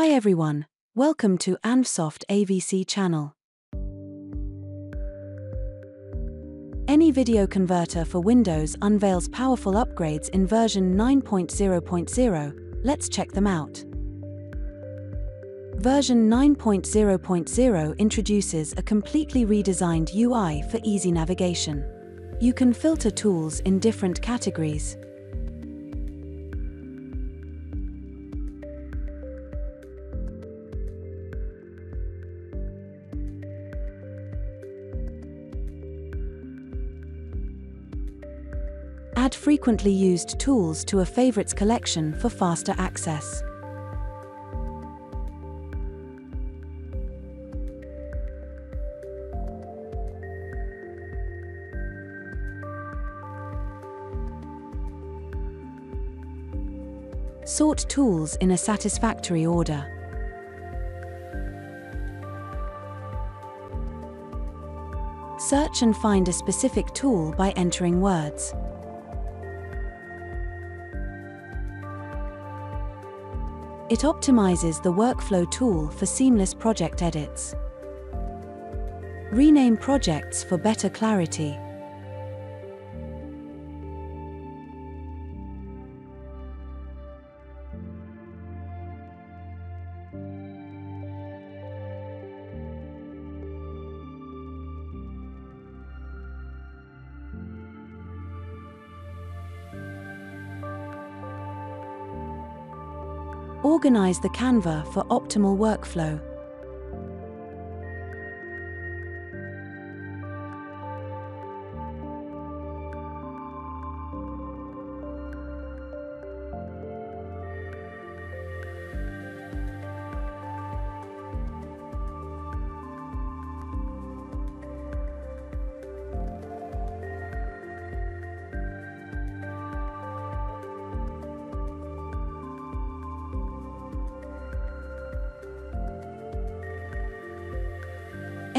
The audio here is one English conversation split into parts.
Hi everyone, welcome to Anvsoft AVC channel. Any video converter for Windows unveils powerful upgrades in version 9.0.0, let's check them out. Version 9.0.0 introduces a completely redesigned UI for easy navigation. You can filter tools in different categories. Add frequently used tools to a favorites collection for faster access. Sort tools in a satisfactory order. Search and find a specific tool by entering words. It optimizes the workflow tool for seamless project edits. Rename projects for better clarity. Organize the Canva for optimal workflow.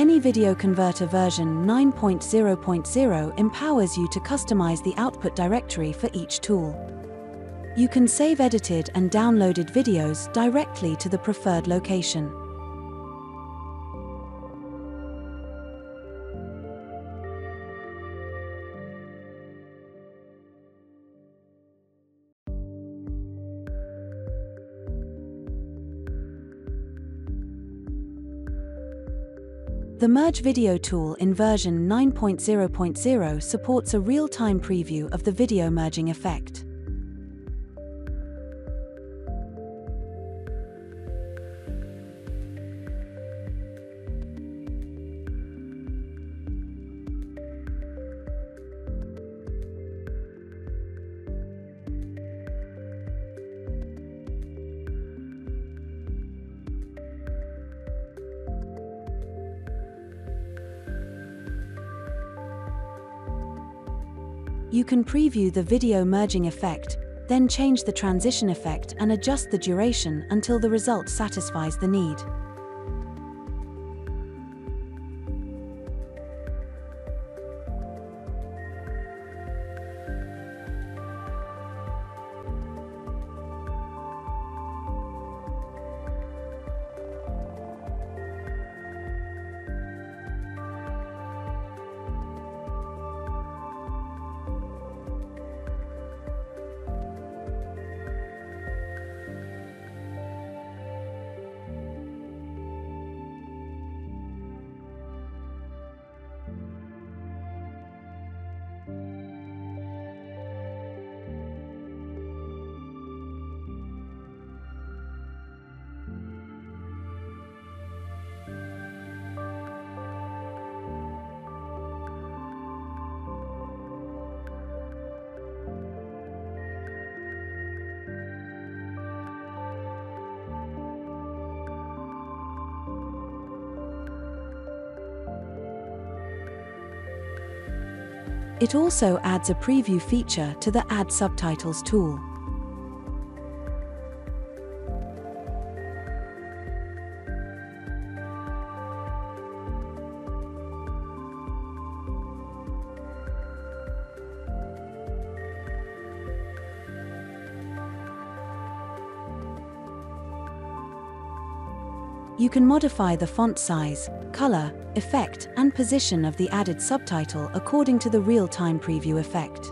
Any video converter version 9.0.0 empowers you to customize the output directory for each tool. You can save edited and downloaded videos directly to the preferred location. The Merge Video tool in version 9.0.0 supports a real-time preview of the video merging effect. You can preview the video merging effect, then change the transition effect and adjust the duration until the result satisfies the need. It also adds a preview feature to the Add Subtitles tool. You can modify the font size, color, effect, and position of the added subtitle according to the real-time preview effect.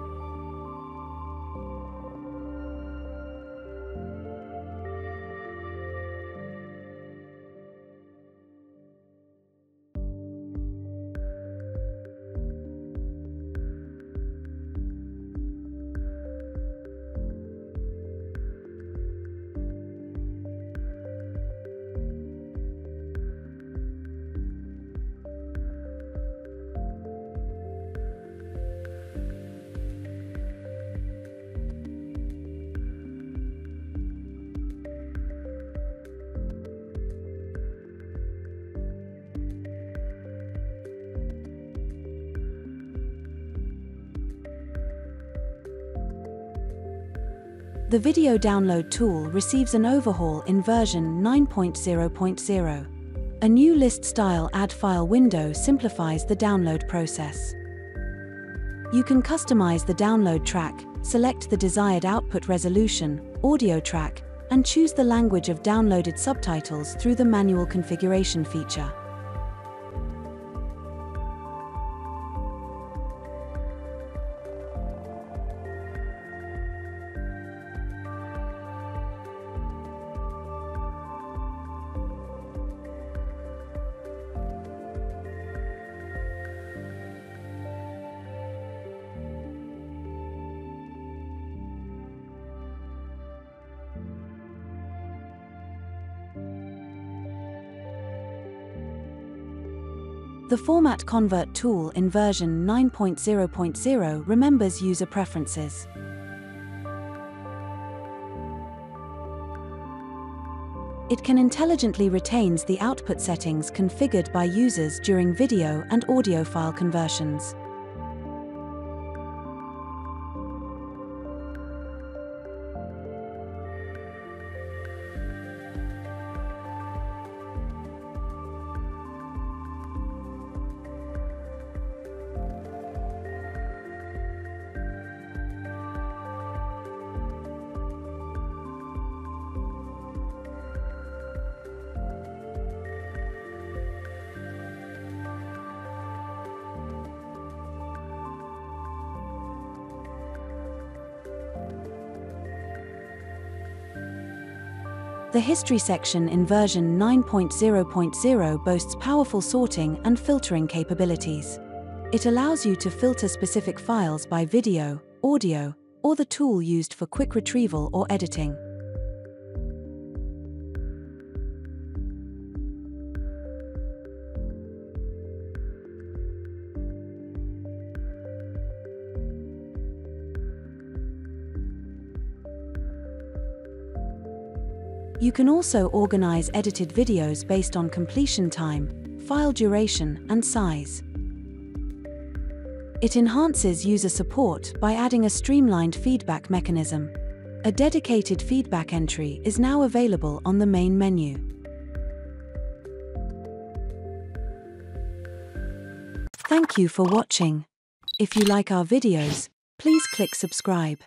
The video download tool receives an overhaul in version 9.0.0. A new list-style add file window simplifies the download process. You can customize the download track, select the desired output resolution, audio track, and choose the language of downloaded subtitles through the manual configuration feature. The Format Convert tool in version 9.0.0 remembers user preferences. It can intelligently retains the output settings configured by users during video and audio file conversions. The History section in version 9.0.0 boasts powerful sorting and filtering capabilities. It allows you to filter specific files by video, audio, or the tool used for quick retrieval or editing. You can also organize edited videos based on completion time, file duration, and size. It enhances user support by adding a streamlined feedback mechanism. A dedicated feedback entry is now available on the main menu. Thank you for watching. If you like our videos, please click subscribe.